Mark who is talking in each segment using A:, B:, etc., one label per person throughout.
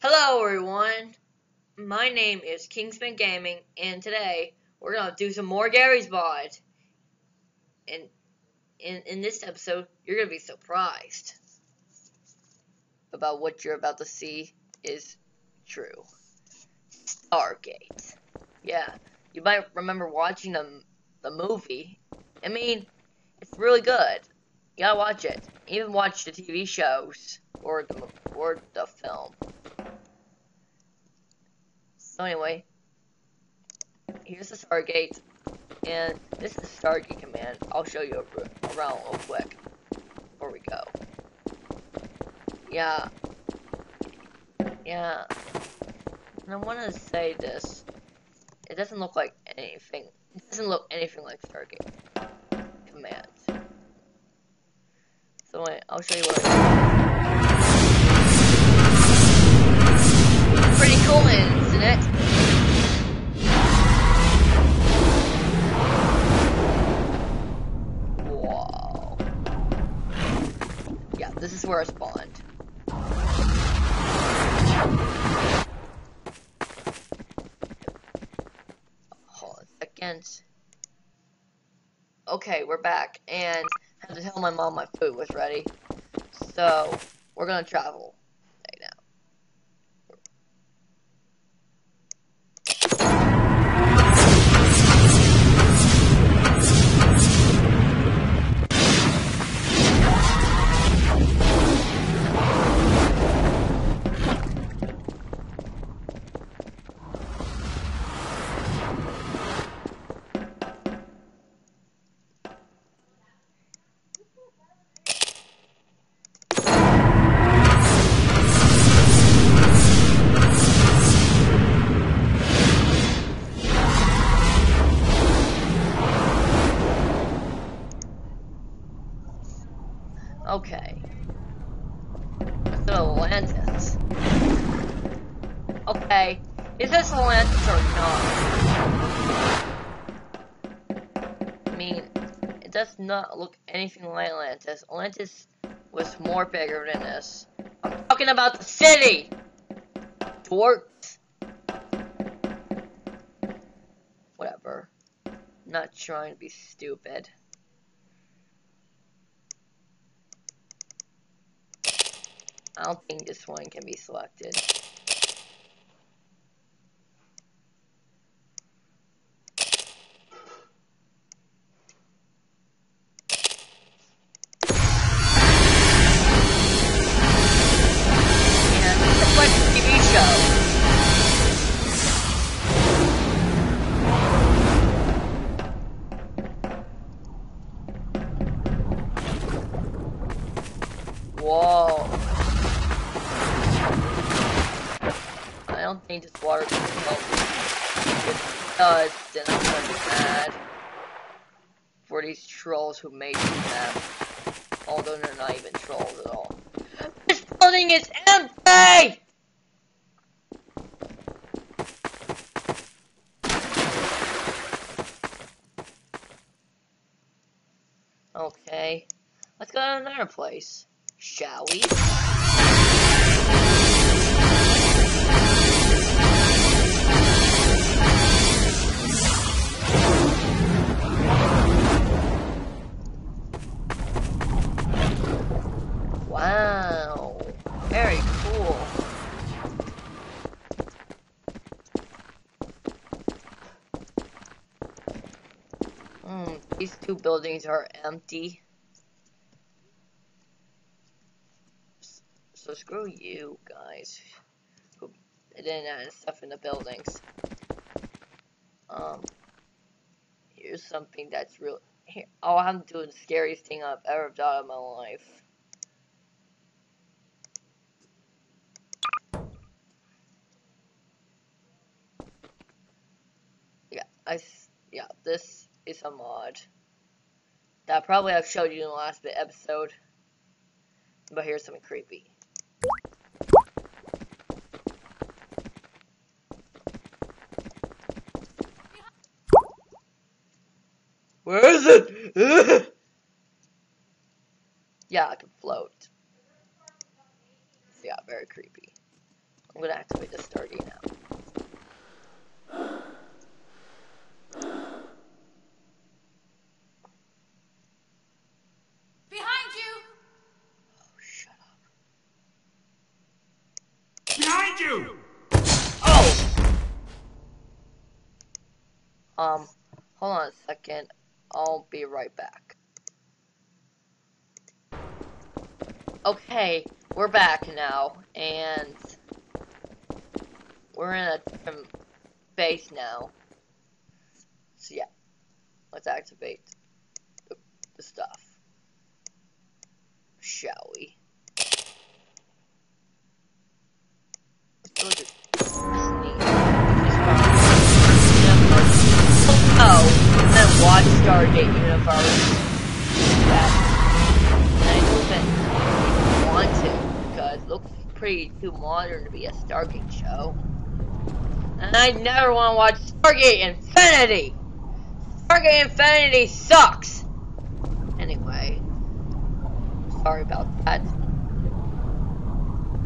A: Hello everyone, my name is Kingsman Gaming, and today we're gonna do some more Garry's Mod. And in in this episode, you're gonna be surprised about what you're about to see is true. Stargate. Yeah, you might remember watching the the movie. I mean, it's really good. You gotta watch it. Even watch the TV shows or the or the film. So anyway, here's the Stargate, and this is Stargate command. I'll show you around real quick before we go. Yeah, yeah. And I want to say this. It doesn't look like anything. It doesn't look anything like Stargate Command. So I'll show you what. Pretty cool, man, isn't it? Wow. Yeah, this is where I spawned. Hold on a second. Okay, we're back, and I had to tell my mom my food was ready. So, we're gonna travel Okay. To Atlantis. Okay. Is this Atlantis or not? I mean, it does not look anything like Atlantis. Atlantis was more bigger than this. I'm talking about the city! Dorks. Whatever. not trying to be stupid. I don't think this one can be selected. Don't think this water can help. If it does, uh, then I'm gonna be mad. For these trolls who made this map. Although they're not even trolls at all. This building is empty! Okay. Let's go to another place. Shall we? Buildings are empty. So screw you guys who didn't add stuff in the buildings. Um, here's something that's real. Here, oh, I'm doing the scariest thing I've ever done in my life. Yeah, I, yeah, this is a mod that probably I've showed you in the last bit episode. But here's something creepy. Where is it? yeah, I can float. Yeah, very creepy. I'm gonna activate the Stargate now.
B: Behind you!
A: Oh, shut up.
C: Behind you!
A: Oh! Um, hold on a second. I'll be right back. Okay, we're back now, and we're in a different base now. So yeah, let's activate the, the stuff. Shall we? Pretty too modern to be a Stargate show. And I never want to watch Stargate Infinity. Stargate Infinity sucks. Anyway, sorry about that.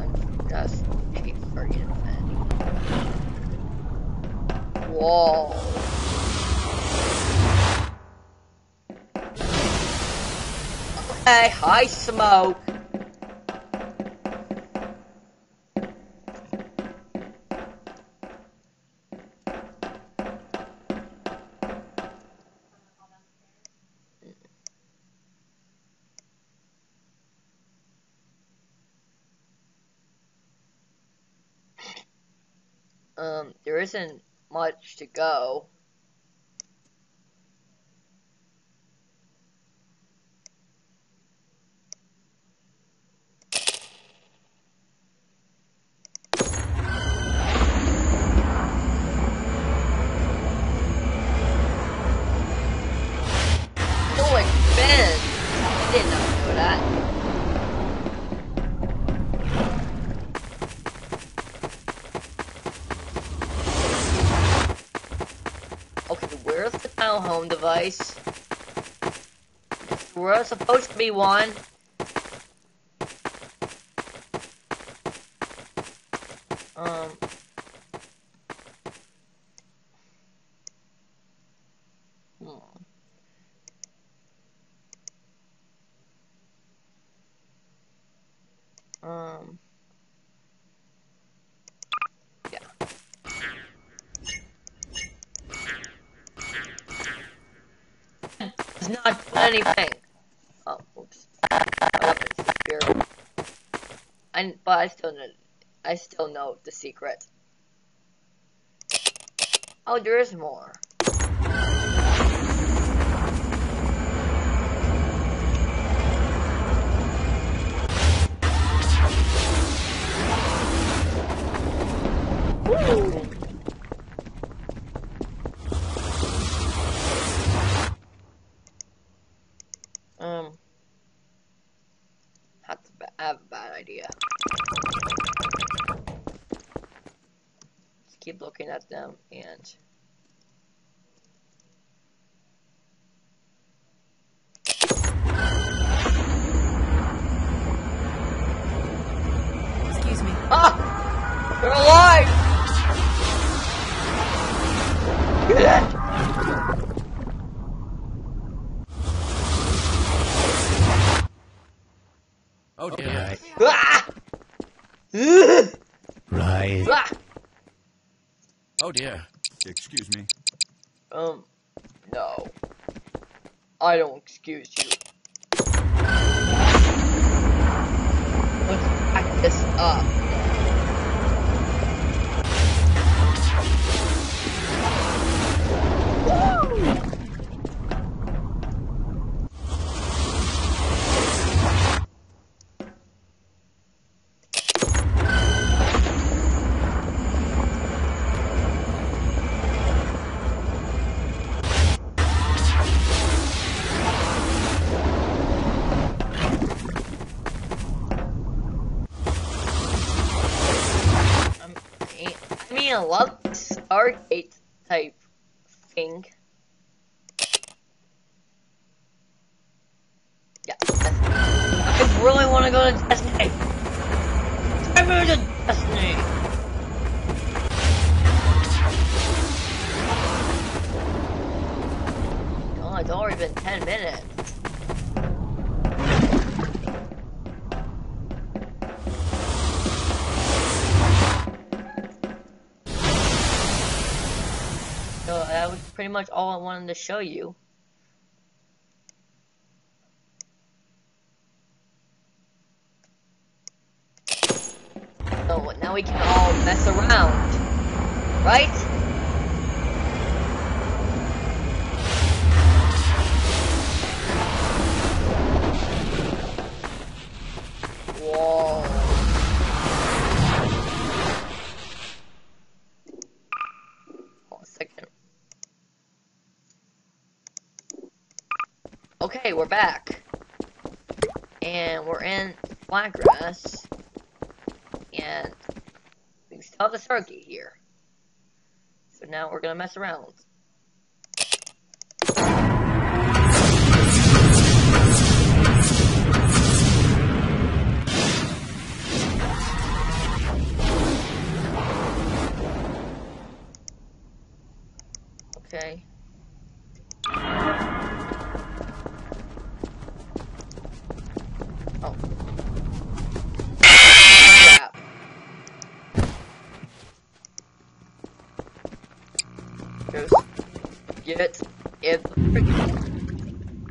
A: I'm just hate Stargate Infinity. Whoa. Okay, hi smoke. Um, there isn't much to go. We're supposed to be one. Um. Hmm. Um. Yeah. Does not anything. Oh, oops. My weapon's disappeared. But I still know, I still know the secret. Oh, there is more. Them.
B: Excuse me.
A: Ah! They're alive!
C: Oh dear.
A: Ah!
D: Right.
A: Ah!
C: Oh dear. Excuse me.
A: Um, no. I don't excuse you. Let's back this up. A I love this arcade type thing. Yeah. I really want to go to Destiny. I'm going to Destiny. It's already been 10 minutes. That was pretty much all I wanted to show you. So now we can all mess around, right? Whoa. Hold a second. Okay, we're back. And we're in Flatgrass. And we still have the Stargate here. So now we're gonna mess around. Okay. Get it.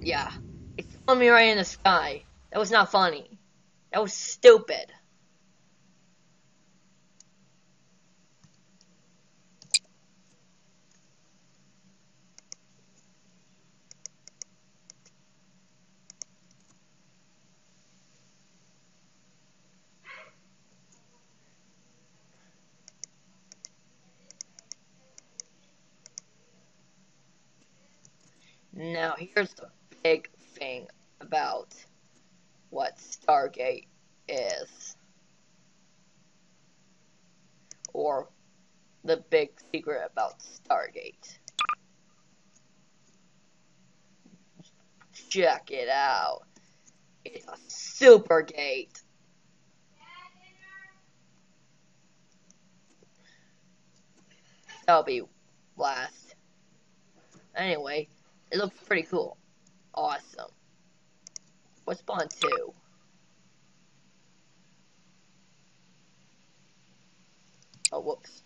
A: Yeah. It's on me right in the sky. That was not funny. That was stupid. Now, here's the big thing about what Stargate is. Or the big secret about Stargate. Check it out. It's a super gate. That'll be last. Anyway, it looks pretty cool. Awesome. What's spawn two? Oh, whoops.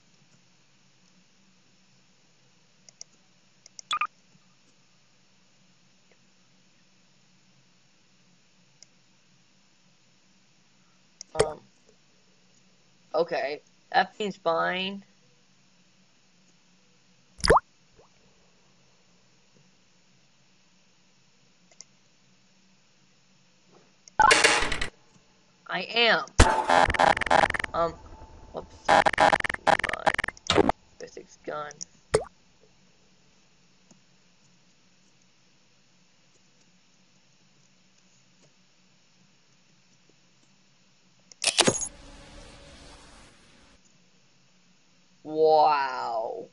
A: Um. Okay, that seems fine. I am. Um, whoops. My physics gun. Wow.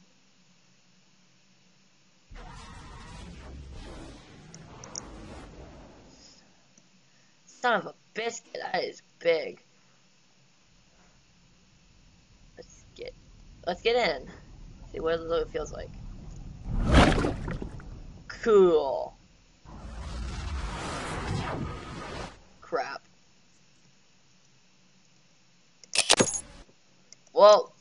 A: Son of a biscuit, that is big. Let's get let's get in. See what it feels like. Cool. Crap. Well,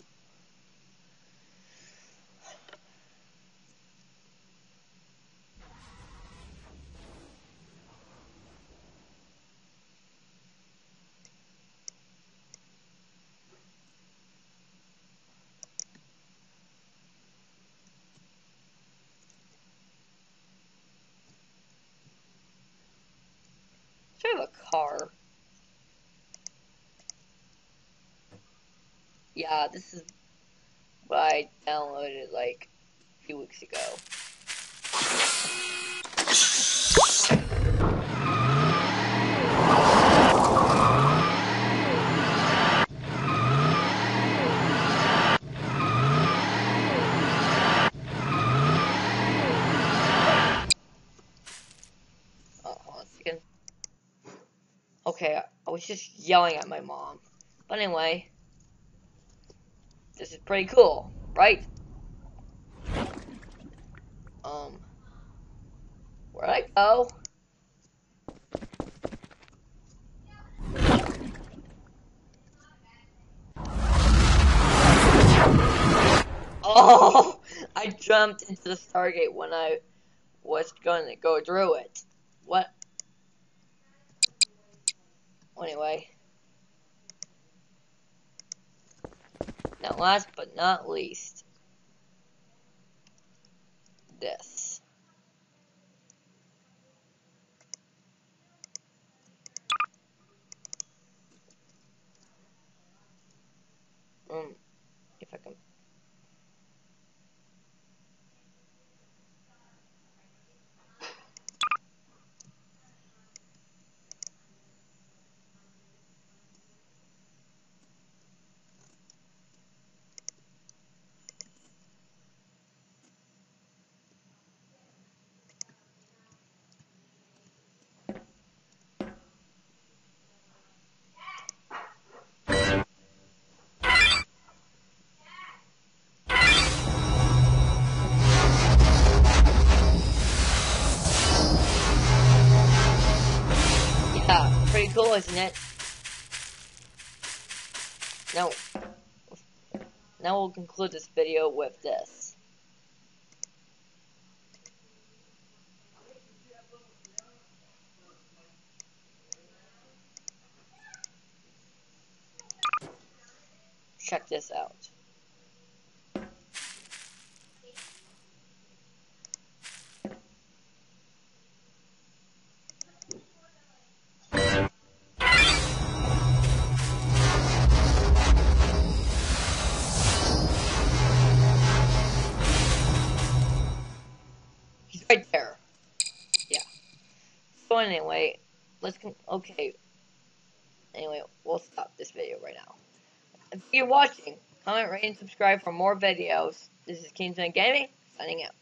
A: I have a car. Yeah, this is what I downloaded like a few weeks ago. Oh, hold on a second. Okay, I was just yelling at my mom. But anyway, this is pretty cool, right? Um, Where'd I go? Oh, I jumped into the Stargate when I was going to go through it. What? Anyway. Now, last but not least, this. Um, if I can isn't it? Now, now we'll conclude this video with this. Check this out. Anyway, let's okay. Anyway, we'll stop this video right now. If you're watching, comment, rate, and subscribe for more videos. This is Kingsman Gaming, signing out.